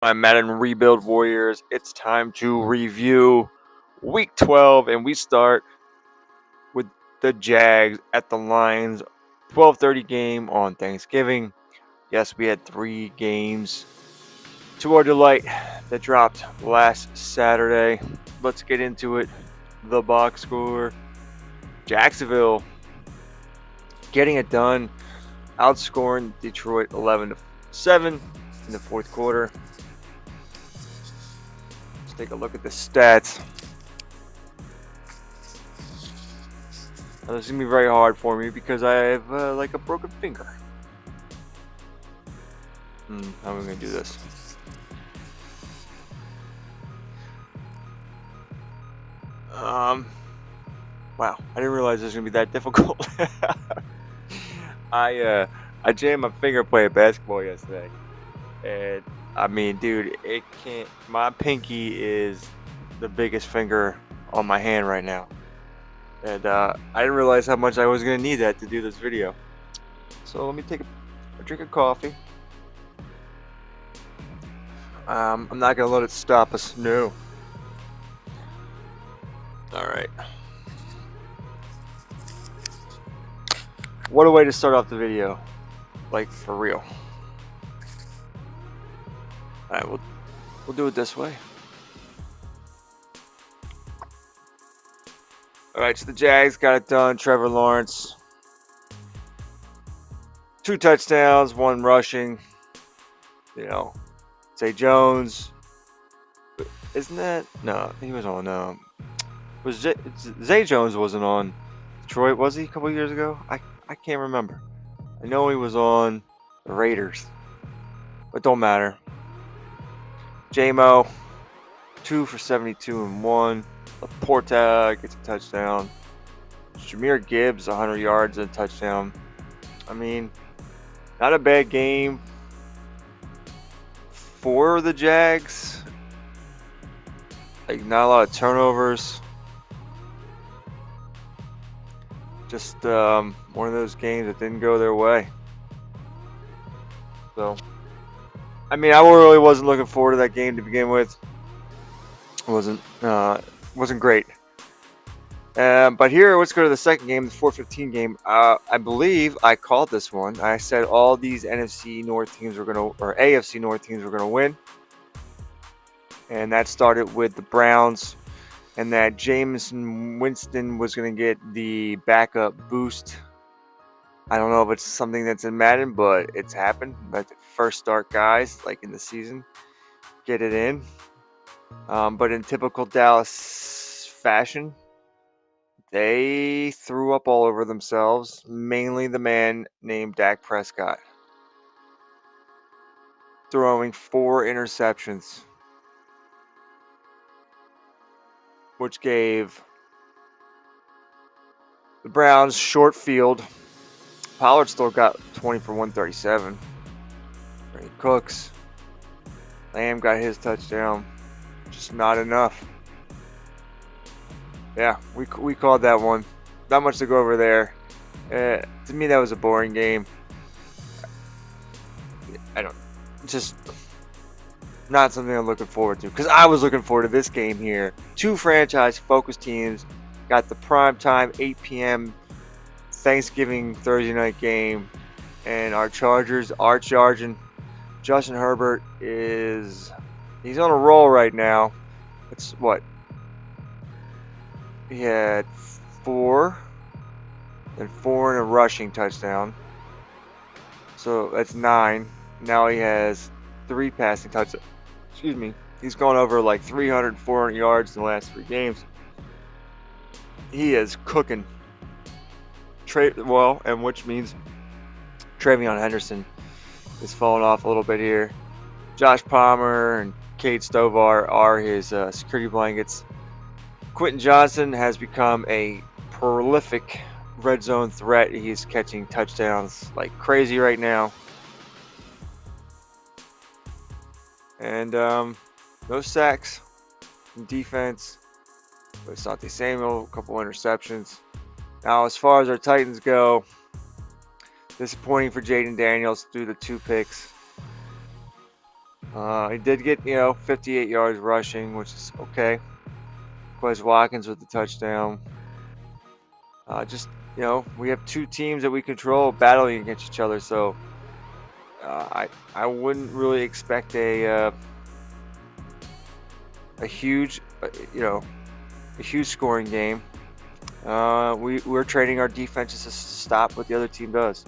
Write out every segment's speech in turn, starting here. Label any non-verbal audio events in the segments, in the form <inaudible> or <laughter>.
my Madden Rebuild Warriors. It's time to review Week 12, and we start with the Jags at the Lions 12:30 game on Thanksgiving. Yes, we had three games to our delight that dropped last Saturday. Let's get into it. The box score: Jacksonville getting it done, outscoring Detroit 11 to 7 in the fourth quarter take a look at the stats. Now, this is gonna be very hard for me because I have uh, like a broken finger. Hmm, how am I gonna do this? Um, wow, I didn't realize this was gonna be that <laughs> difficult. I uh, I jammed my finger playing basketball yesterday, and I mean, dude, it can't. My pinky is the biggest finger on my hand right now, and uh, I didn't realize how much I was gonna need that to do this video. So let me take a, a drink of coffee. Um, I'm not gonna let it stop us. No. All right. What a way to start off the video, like for real. Alright, we'll, we'll do it this way. Alright, so the Jags got it done. Trevor Lawrence. Two touchdowns, one rushing. You know, Zay Jones. Isn't that? No, he was on. Um, was Zay Jones wasn't on Detroit, was he, a couple years ago? I, I can't remember. I know he was on the Raiders. But don't matter. Jamo, two for 72 and one. LaPorta gets a touchdown. Jahmyr Gibbs, 100 yards and a touchdown. I mean, not a bad game for the Jags. Like, not a lot of turnovers. Just um, one of those games that didn't go their way. So. I mean, I really wasn't looking forward to that game to begin with. It wasn't uh, wasn't great. Um, but here, let's go to the second game, the 415 game. Uh, I believe I called this one. I said all these NFC North teams were going to, or AFC North teams were going to win. And that started with the Browns, and that Jameis Winston was going to get the backup boost I don't know if it's something that's in Madden, but it's happened. But first start guys, like in the season, get it in. Um, but in typical Dallas fashion, they threw up all over themselves, mainly the man named Dak Prescott, throwing four interceptions, which gave the Browns short field Pollard still got 20 for 137. Brandin Cooks. Lamb got his touchdown. Just not enough. Yeah, we, we called that one. Not much to go over there. Uh, to me, that was a boring game. I don't. Just not something I'm looking forward to. Because I was looking forward to this game here. Two franchise focused teams got the prime time 8 p.m. Thanksgiving Thursday night game, and our Chargers are charging. Justin Herbert is he's on a roll right now. It's what he had four, and four in a rushing touchdown. So that's nine. Now he has three passing touchdowns. Excuse me. He's gone over like 300, 400 yards in the last three games. He is cooking. Trey, well, and which means TreVeyon Henderson is falling off a little bit here. Josh Palmer and Cade Stover are his uh, security blankets. Quentin Johnston has become a prolific red zone threat. He's catching touchdowns like crazy right now. And um, no sacks defense. Asante Samuel, a couple interceptions. Now, as far as our Titans go, disappointing for Jayden Daniels threw the two picks. Uh, he did get, you know, 58 yards rushing, which is okay. Quez Watkins with the touchdown. Uh, just, you know, we have two teams that we control battling against each other, so uh, I I wouldn't really expect a uh, a huge, uh, you know, a huge scoring game. Uh, we we're training our defenses to stop what the other team does.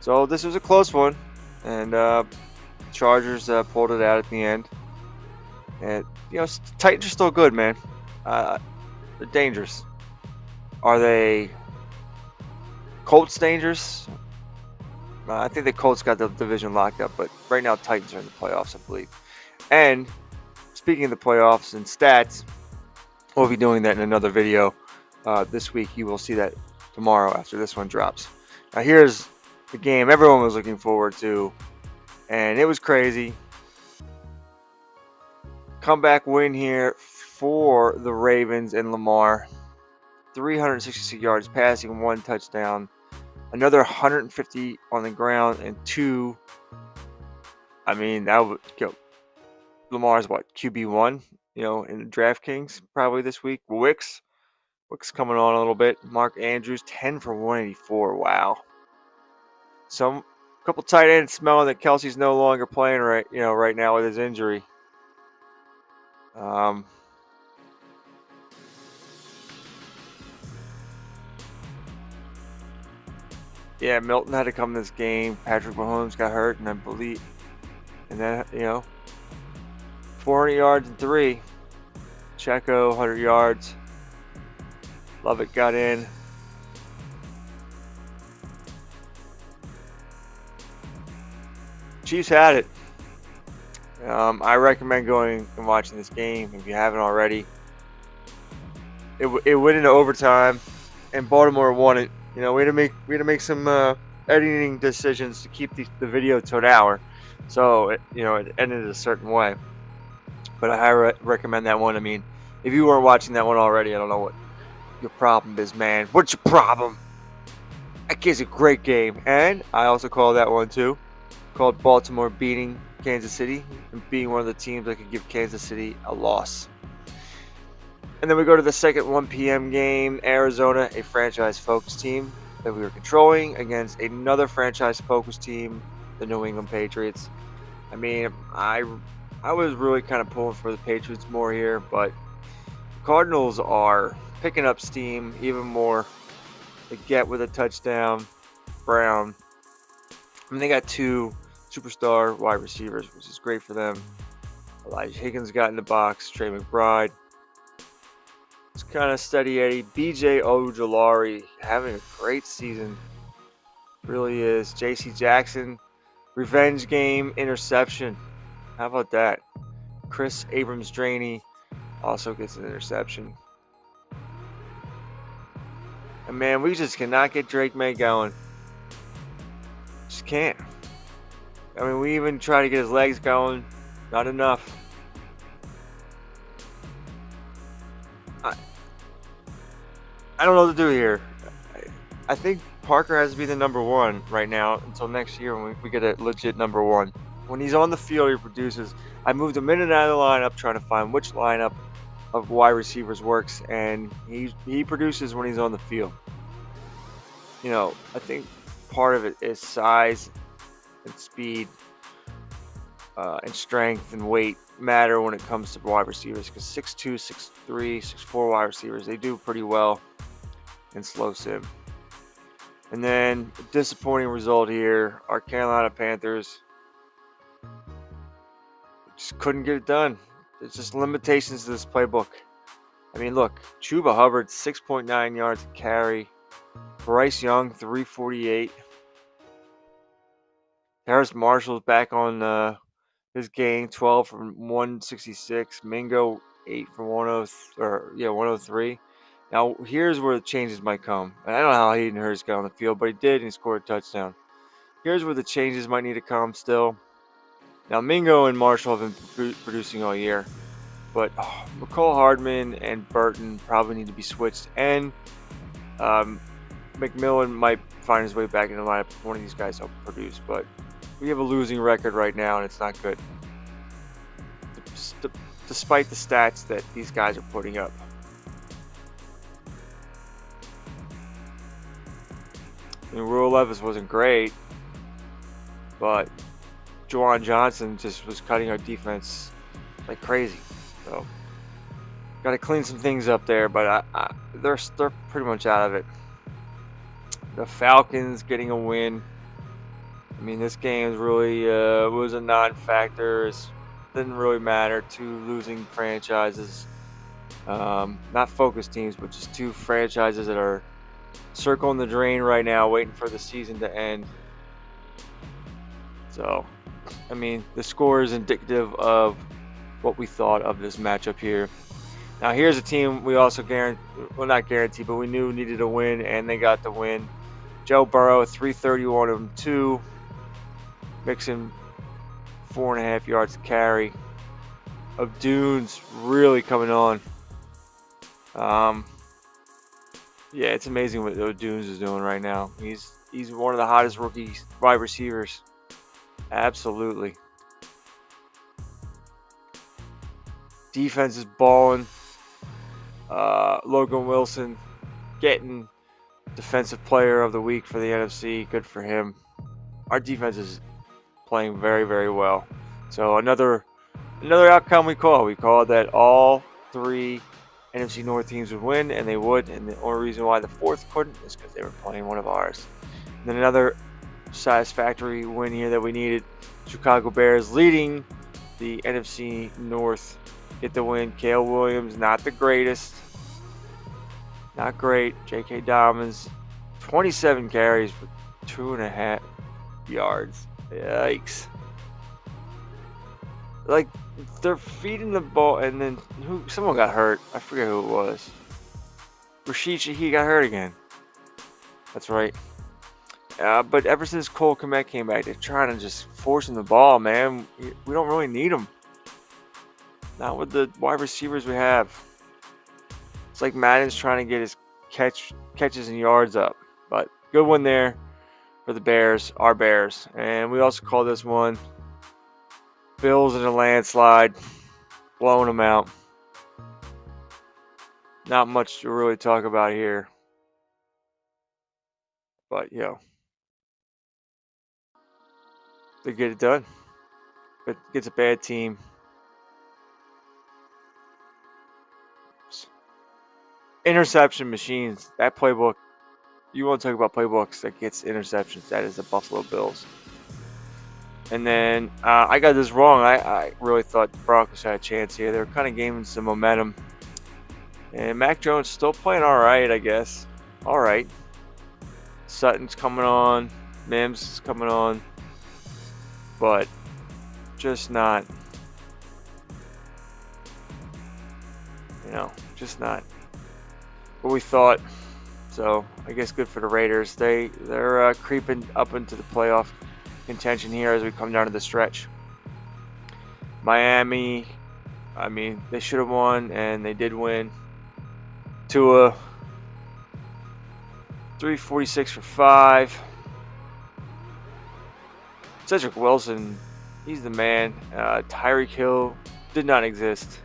So this was a close one, and uh, Chargers uh, pulled it out at the end. And you know, Titans are still good, man. Uh, they're dangerous. Are they Colts dangerous? Uh, I think the Colts got the division locked up, but right now Titans are in the playoffs, I believe. And speaking of the playoffs and stats, we'll be doing that in another video uh, this week. You will see that tomorrow after this one drops. Now here's the game everyone was looking forward to, and it was crazy. Comeback win here for the Ravens and Lamar. 366 yards passing, one touchdown, another 150 on the ground, and two. I mean, that would know, Lamar's what QB one, you know, in DraftKings probably this week. Wicks, Wicks coming on a little bit. Mark Andrews 10 for 184. Wow. Some couple tight ends smelling that Kelce's no longer playing right, you know, right now with his injury. Um, yeah, Milton had to come this game. Patrick Mahomes got hurt, and I believe, and then you know, 400 yards and three. Checo 100 yards. Love it got in. Chiefs had it. Um, I recommend going and watching this game if you haven't already. It, it went into overtime, and Baltimore won it. You know, we had to make we had to make some uh, editing decisions to keep the, the video to an hour, so it, you know it ended a certain way. But I re recommend that one. I mean, if you weren't watching that one already, I don't know what your problem is, man. What's your problem? That game's a great game, and I also call that one too, called Baltimore beating Kansas City and being one of the teams that could give Kansas City a loss. And then we go to the second 1 p.m. game. Arizona, a franchise focused team that we were controlling against another franchise focused team, the New England Patriots. I mean, I I was really kind of pulling for the Patriots more here, but Cardinals are picking up steam even more. They get with a touchdown. Brown. I mean, they got two superstar wide receivers, which is great for them. Elijah Higgins got in the box. Trey McBride it's kind of steady Eddie. BJ Ojulari having a great season. Really is. JC Jackson, revenge game, interception. How about that? Kris Abrams-Draine also gets an interception. And man, we just cannot get Drake Maye going. Just can't. I mean, we even try to get his legs going. Not enough. I I don't know what to do here. I think Parker has to be the number one right now until next year when we, we get a legit number one. When he's on the field, he produces. I moved him in and out of the lineup trying to find which lineup of wide receivers works, and he he produces when he's on the field. You know, I think part of it is size and speed uh, and strength and weight matter when it comes to wide receivers because 6'2, 6'3, 6'4 wide receivers, they do pretty well in slow sim. And then disappointing result here. Our Carolina Panthers just couldn't get it done. It's just limitations to this playbook. I mean, look, Chuba Hubbard, 6.9 yards carry. Bryce Young, 348. Terrace Marshall's back on uh, his game, 12 from 166. Mingo, 8 from 103, or, yeah, 103. Now, here's where the changes might come. I don't know how he Hayden Hurst got on the field, but he did, and he scored a touchdown. Here's where the changes might need to come still. Now, Mingo and Marshall have been producing all year, but oh, Mecole Hardman and Burton probably need to be switched, and um, McMillan might find his way back in the lineup if one of these guys don't produce, but we have a losing record right now, and it's not good. despite the stats that these guys are putting up. I mean, Will Levis wasn't great, but Juwan Johnson just was cutting our defense like crazy. So, got to clean some things up there, but I, I, they're they're pretty much out of it. The Falcons getting a win. I mean, this game is really uh, was a non-factor. It didn't really matter. Two losing franchises, um, not focus teams, but just two franchises that are circling the drain right now, waiting for the season to end. So, I mean, the score is indicative of what we thought of this matchup here. Now, here's a team we also guarantee, well, not guarantee, but we knew needed a win, and they got the win. Joe Burrow, 331 of them, two. Mixon, four and a half yards to carry. Of Dunes really coming on. Um, yeah, it's amazing what Dunes is doing right now. He's he's one of the hottest rookie wide receivers. Absolutely. Defense is balling. Uh, Logan Wilson getting defensive player of the week for the NFC. Good for him. Our defense is playing very, very well. So another another outcome we call. We called that all three NFC North teams would win, and they would. And the only reason why the fourth couldn't is because they were playing one of ours. And then another satisfactory win here that we needed. Chicago Bears leading the NFC North. Get the win. Caleb Williams, not the greatest. Not great. J.K. Dobbins, 27 carries for two and a half yards. Yikes. Like, they're feeding the ball, and then who? Someone got hurt. I forget who it was. Rashid he got hurt again. That's right. Uh, but ever since Cole Kmet came back, they're trying to just force him the ball, man. We don't really need him. Not with the wide receivers we have. It's like Madden's trying to get his catch catches and yards up. But good one there for the Bears, our Bears. And we also call this one Bills in a landslide, blowing them out. Not much to really talk about here. But, you know, they get it done. It gets a bad team. Interception machines. That playbook. You want to talk about playbooks that gets interceptions? That is the Buffalo Bills. And then uh, I got this wrong. I, I really thought the Broncos had a chance here. They were kind of gaining some momentum. And Mac Jones still playing all right, I guess. All right. Sutton's coming on. Mims is coming on. But just not, you know, just not what we thought. So I guess good for the Raiders. They they're uh, creeping up into the playoff contention here as we come down to the stretch. Miami, I mean, they should have won, and they did win. Tua, 346 for 5. Cedric Wilson, he's the man. Uh, Tyreek Hill did not exist.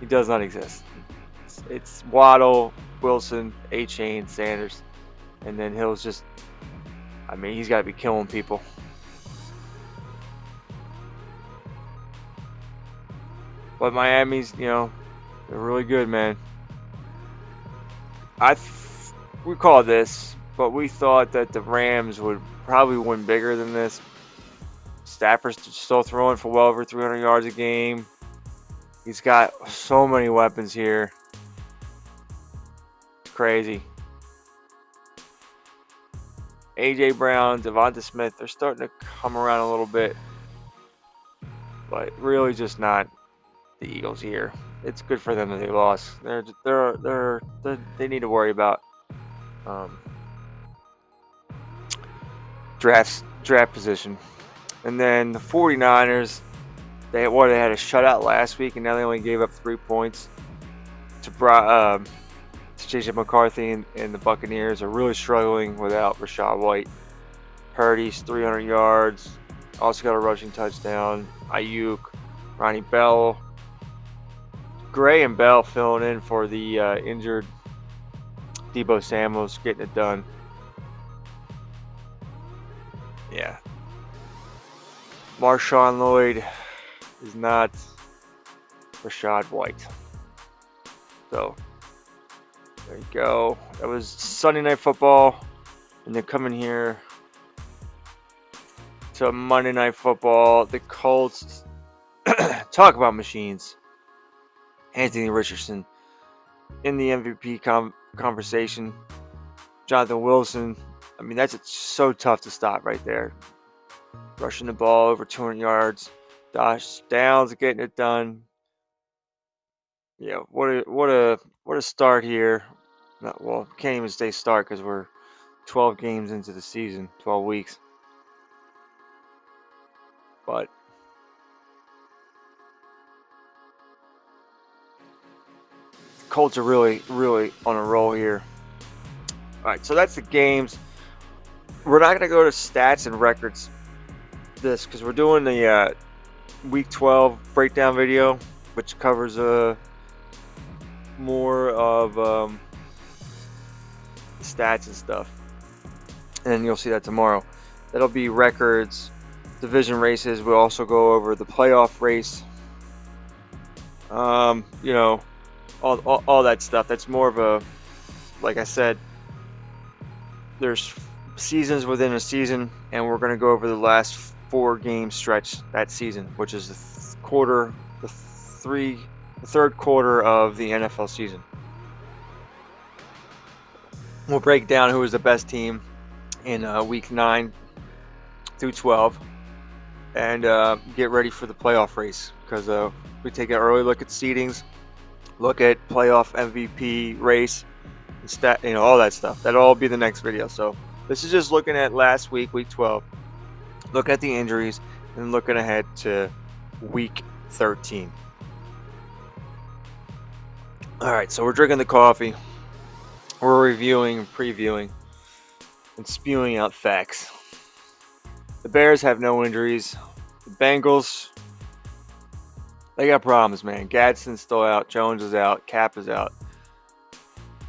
He does not exist. It's, Waddle, Wilson, Achane, Sanders, and then Hill's just I mean, he's got to be killing people. But Miami's, you know, they're really good, man. I we call this, but we thought that the Rams would probably win bigger than this. Stafford's still throwing for well over 300 yards a game. He's got so many weapons here. Crazy. AJ Brown, Devonta Smith, they're starting to come around a little bit. But really just not the Eagles here. It's good for them that they lost. They're they're they're, they're they need to worry about um, draft draft position. And then the 49ers, they what they had a shutout last week, and now they only gave up three points to um, JJ McCarthy and, and, the Buccaneers are really struggling without Rachaad White. Purdy's 300 yards, also got a rushing touchdown. Aiyuk, Ronnie Bell, Gray, and Bell filling in for the uh, injured Deebo Samuel's getting it done. Yeah. Marshawn Lloyd is not Rachaad White. So, there you go. That was Sunday Night Football. And they're coming here to Monday Night Football. The Colts <clears throat> talk about machines. Anthony Richardson in the MVP com- conversation. Jonathan Wilson. I mean, that's so tough to stop right there. Rushing the ball over 200 yards. Josh Downs getting it done. Yeah, what a what a what a start here. Not, well, can't even say start because we're 12 games into the season, 12 weeks. But Colts are really, really on a roll here. All right, so that's the games. We're not going to go to stats and records this because we're doing the uh, week 12 breakdown video, which covers uh, more of um, stats and stuff. And you'll see that tomorrow. That'll be records, division races. We'll also go over the playoff race. Um, you know, all, all, all that stuff. That's more of a, like I said, there's seasons within a season, and we're going to go over the last four game stretch that season, which is the th- quarter, the three, the third quarter of the NFL season. We'll break down who was the best team in uh, week nine through 12 and uh, get ready for the playoff race because uh, we take an early look at seedings look at playoff MVP race, and stat, you know, all that stuff. That'll all be the next video. So this is just looking at last week, week 12, looking at the injuries, and looking ahead to week 13. All right, so we're drinking the coffee. We're reviewing, previewing, and spewing out facts. The Bears have no injuries. The Bengals they got problems, man. Gadsden's still out. Jones is out. Cap is out.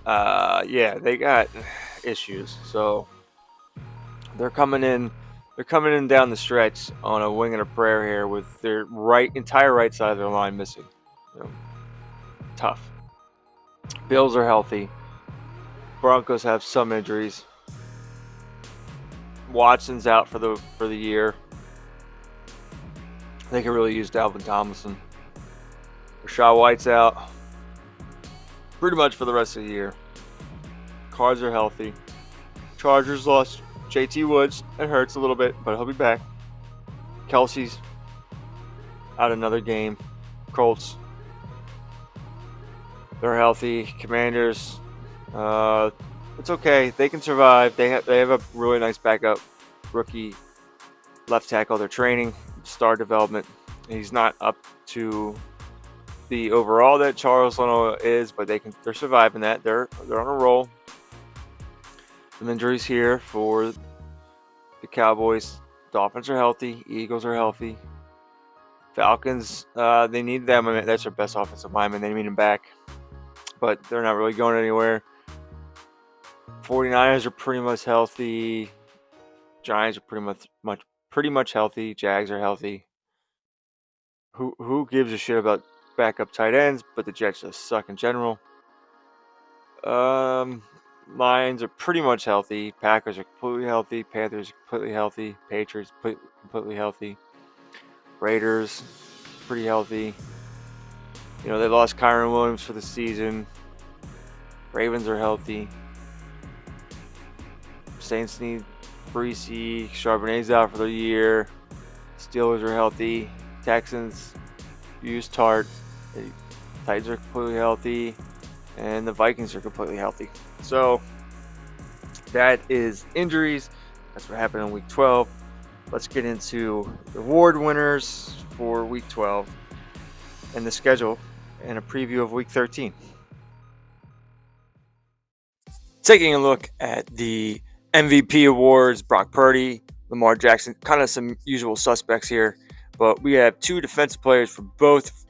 Uh, yeah, they got issues. So they're coming in. They're coming in down the stretch on a wing and a prayer here with their right entire right side of their line missing. You know, tough. Bills are healthy. Broncos have some injuries. Watson's out for the for the year. They could really use Dalvin Tomlinson. Rachaad White's out pretty much for the rest of the year. Cards are healthy. Chargers lost JT Woods and hurts a little bit, but he'll be back. Kelce's out another game. Colts, they're healthy. Commanders, uh, it's okay. They can survive. They have they have a really nice backup rookie left tackle. They're training, star development. He's not up to the overall that Charles Leno is, but they can they're surviving that. They're they're on a roll. Some injuries here for the Cowboys. Dolphins are healthy. Eagles are healthy. Falcons, uh, they need them. That's their best offensive lineman. They need him back, but they're not really going anywhere. 49ers are pretty much healthy. Giants are pretty much much pretty much healthy. Jags are healthy. Who who gives a shit about backup tight ends, but the Jets just suck in general. Um, Lions are pretty much healthy. Packers are completely healthy. Panthers are completely healthy. Patriots completely healthy. Raiders pretty healthy. You know they lost Kyren Williams for the season. Ravens are healthy. Saints need Bresee. Charbonnet's out for the year. Steelers are healthy. Texans use Tart. The Titans are completely healthy, and the Vikings are completely healthy. So that is injuries. That's what happened in week 12. Let's get into the award winners for week 12 and the schedule and a preview of week 13. Taking a look at the MVP awards, Brock Purdy, Lamar Jackson, kind of some usual suspects here. But we have two defensive players for both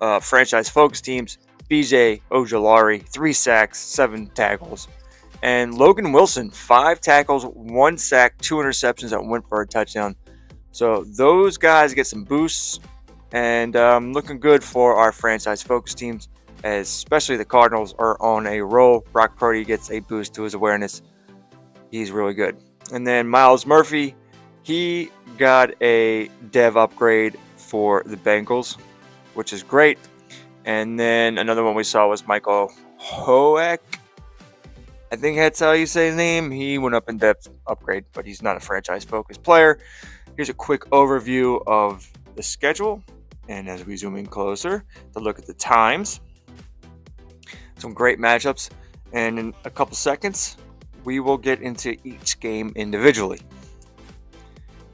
uh, franchise focus teams. BJ Ojulari, three sacks, seven tackles. And Logan Wilson, five tackles, one sack, two interceptions that went for a touchdown. So those guys get some boosts and um, looking good for our franchise focus teams, especially the Cardinals are on a roll. Brock Purdy gets a boost to his awareness. He's really good. And then Myles Murphy, he got a dev upgrade for the Bengals, which is great. And then another one we saw was Michael Hoek. I think that's how you say his name. He went up in dev upgrade, but he's not a franchise focused player. Here's a quick overview of the schedule. And as we zoom in closer to look at the times, some great matchups. And in a couple seconds, we will get into each game individually.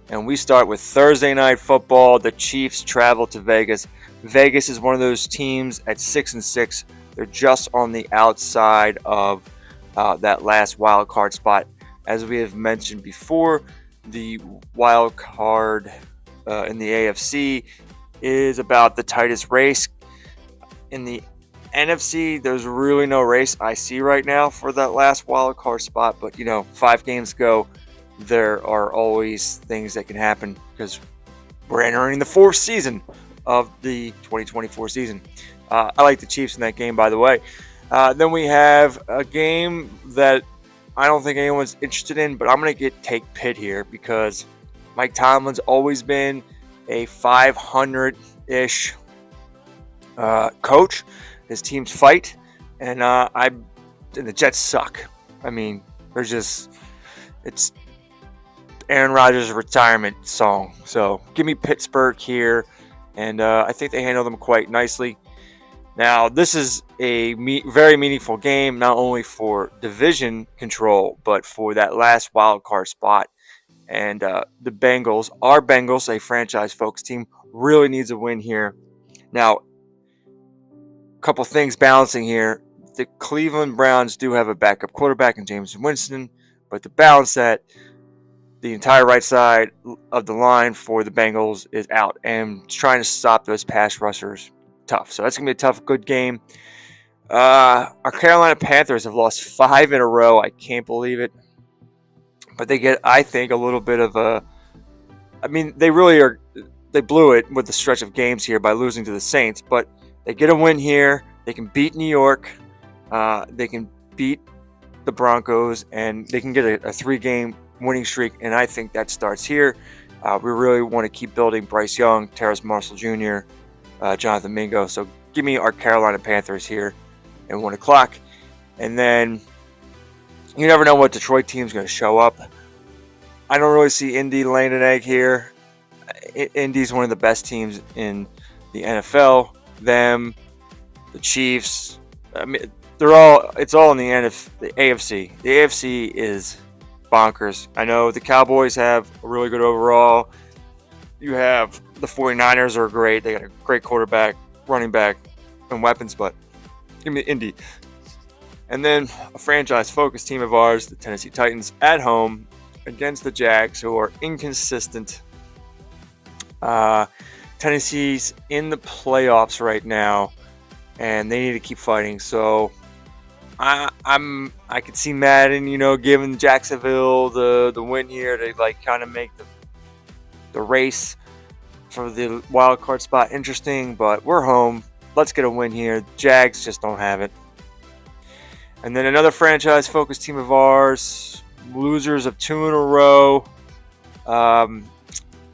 And we start with Thursday night football. The Chiefs travel to Vegas. Vegas is one of those teams at six and six. They're just on the outside of uh, that last wild card spot. As we have mentioned before, the wild card uh, in the AFC is about the tightest race. In the NFC, there's really no race I see right now for that last wild card spot. But you know, five games go, there are always things that can happen because we're entering the fourth season of the 2024 season. Uh, I like the Chiefs in that game, by the way. Uh, then we have a game that I don't think anyone's interested in, but I'm going to get take Pitt here because Mike Tomlin's always been a 500 ish uh, coach. His teams fight, and uh, I and the Jets suck. I mean, they're just it's Aaron Rodgers' retirement song. So give me Pittsburgh here, and uh, I think they handle them quite nicely. Now, this is a me- very meaningful game, not only for division control, but for that last wild card spot. And uh, the Bengals, our Bengals, a franchise folks team, really needs a win here. Now, couple things balancing here. The Cleveland Browns do have a backup quarterback in Jameis Winston, but to balance that, the entire right side of the line for the Bengals is out and trying to stop those pass rushers tough. So that's going to be a tough, good game. Uh, our Carolina Panthers have lost five in a row. I can't believe it. But they get, I think, a little bit of a. I mean, they really are. They blew it with the stretch of games here by losing to the Saints, but they get a win here. They can beat New York. Uh, they can beat the Broncos, and they can get a, a three-game winning streak. And I think that starts here. Uh, we really want to keep building Bryce Young, Terrace Marshall Jr., uh, Jonathan Mingo. So give me our Carolina Panthers here at 1 o'clock. And then you never know what Detroit team's going to show up. I don't really see Indy laying an egg here. Indy's one of the best teams in the NFL. Them, the Chiefs. I mean, they're all. It's all in the NF, the AFC. The AFC is bonkers. I know the Cowboys have a really good overall. You have the 49ers are great. They got a great quarterback, running back, and weapons, but give me Indy. And then a franchise focused team of ours, the Tennessee Titans, at home against the Jags, who are inconsistent. Uh, Tennessee's in the playoffs right now, and they need to keep fighting. So I, I'm I could see Madden, you know, giving Jacksonville the the win here to like kind of make the the race for the wild card spot interesting, but we're home. Let's get a win here. Jags just don't have it. And then another franchise focused team of ours, losers of two in a row, um,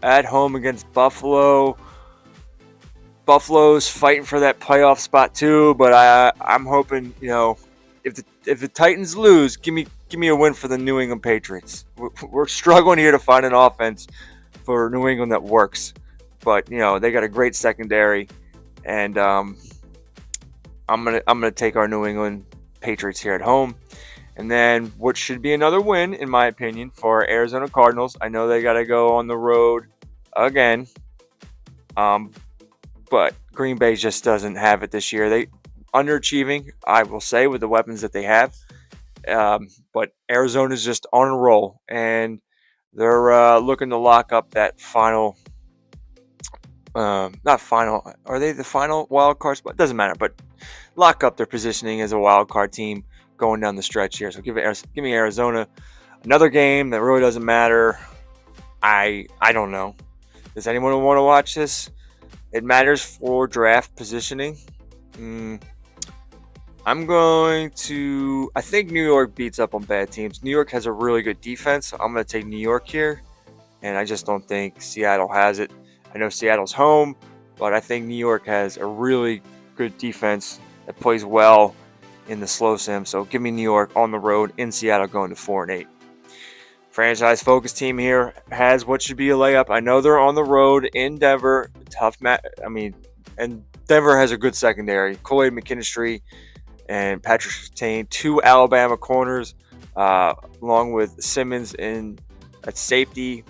at home against Buffalo. Buffalo's fighting for that playoff spot too, but I I'm hoping you know if the if the Titans lose, give me give me a win for the New England Patriots. We're, we're struggling here to find an offense for New England that works but you know they got a great secondary, and um, I'm gonna I'm gonna take our New England Patriots here at home, and then what should be another win in my opinion for Arizona Cardinals. I know they got to go on the road again, um, but Green Bay just doesn't have it this year. They underachieving, I will say, with the weapons that they have. Um, but Arizona's just on a roll, and they're uh, looking to lock up that final um, not final. Are they the final wild card spot? Doesn't matter, but lock up their positioning as a wild card team going down the stretch here. So give it, give me Arizona. Another game that really doesn't matter. I I don't know. Does anyone want to watch this? It matters for draft positioning. Mm, I'm going to. I think New York beats up on bad teams. New York has a really good defense. So I'm going to take New York here, and I just don't think Seattle has it. I know Seattle's home, but I think New York has a really good defense that plays well in the slow sim. So give me New York on the road in Seattle, going to four and eight. Franchise focus team here has what should be a layup. I know they're on the road in Denver. Tough match. I mean, and Denver has a good secondary. Kool-Aid McKinstry and Patrick Surtain, two Alabama corners, uh, along with Simmons in at safety.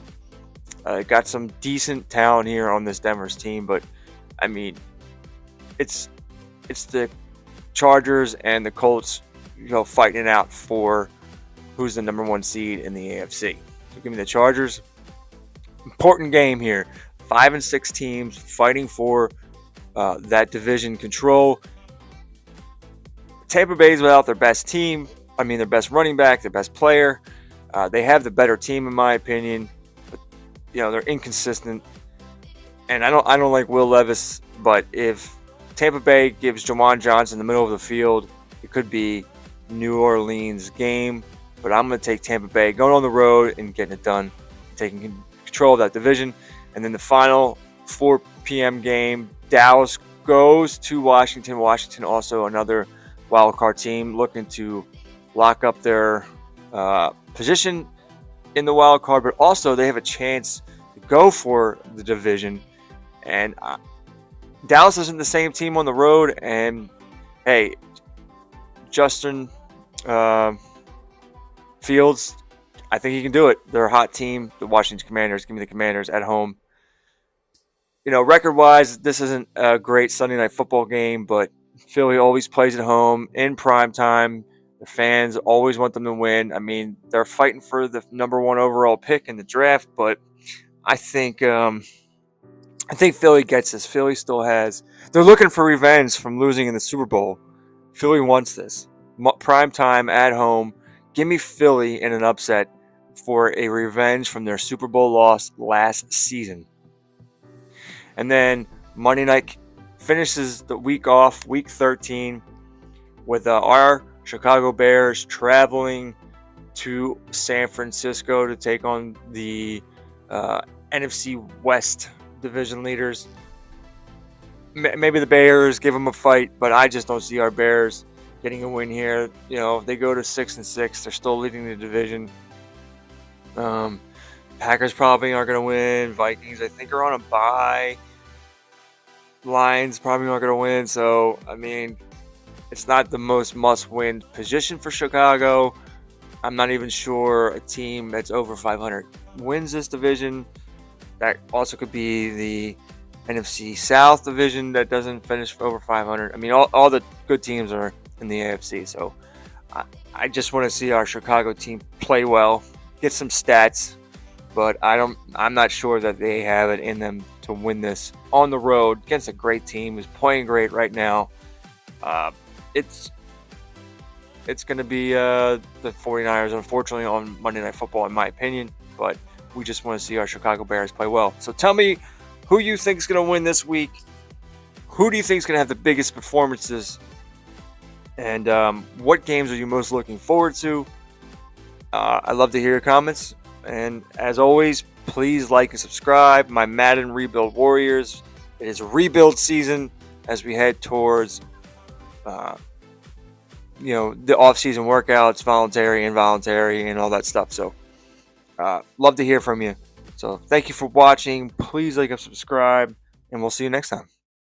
Uh, got some decent talent here on this Denver's team, but I mean, it's it's the Chargers and the Colts, you know, fighting it out for who's the number one seed in the AFC. So give me the Chargers. Important game here. Five and six teams fighting for uh, that division control. Tampa Bay's without their best team. I mean, their best running back, their best player. Uh, they have the better team, in my opinion. But you know, they're inconsistent. And I don't, I don't like Will Levis. But if Tampa Bay gives Juwan Johnson the middle of the field, it could be New Orleans game. But I'm going to take Tampa Bay going on the road and getting it done, taking control of that division. And then the final 4 p.m. game, Dallas goes to Washington. Washington also another wild card team looking to lock up their uh, position in the wild card, but also they have a chance to go for the division. And uh, Dallas isn't the same team on the road. And hey, Justin uh, Fields, I think he can do it. They're a hot team. The Washington Commanders. Give me the Commanders at home. You know, record wise, this isn't a great Sunday night football game, but Philly always plays at home in prime time. The fans always want them to win. I mean, they're fighting for the number one overall pick in the draft, but I think um, I think Philly gets this. Philly still has. They're looking for revenge from losing in the Super Bowl. Philly wants this. Prime time at home. Give me Philly in an upset for a revenge from their Super Bowl loss last season. And then Monday night finishes the week off, week 13, with uh, our Chicago Bears traveling to San Francisco to take on the uh, NFC West division leaders. M- maybe the Bears give them a fight, but I just don't see our Bears getting a win here. You know, if they go to six and six. They're still leading the division. Um, Packers probably aren't going to win. Vikings, I think, are on a bye. Lions probably aren't going to win. So, I mean, it's not the most must win position for Chicago. I'm not even sure a team that's over 500 wins this division. That also could be the NFC South division that doesn't finish over 500. I mean, all, all the good teams are in the AFC. So I, I just want to see our Chicago team play well, get some stats, but I don't. I'm not sure that they have it in them to win this on the road against a great team who's playing great right now. Uh, it's it's going to be uh, the 49ers, unfortunately, on Monday Night Football, in my opinion. But we just want to see our Chicago Bears play well. So tell me who you think is going to win this week. Who do you think is going to have the biggest performances? And um, what games are you most looking forward to? Uh, I'd love to hear your comments. And as always, please like and subscribe. My Madden Rebuild Warriors. It is rebuild season as we head towards, uh, you know, the off-season workouts, voluntary, involuntary, and all that stuff. So, uh, love to hear from you. So, thank you for watching. Please like and subscribe, and we'll see you next time.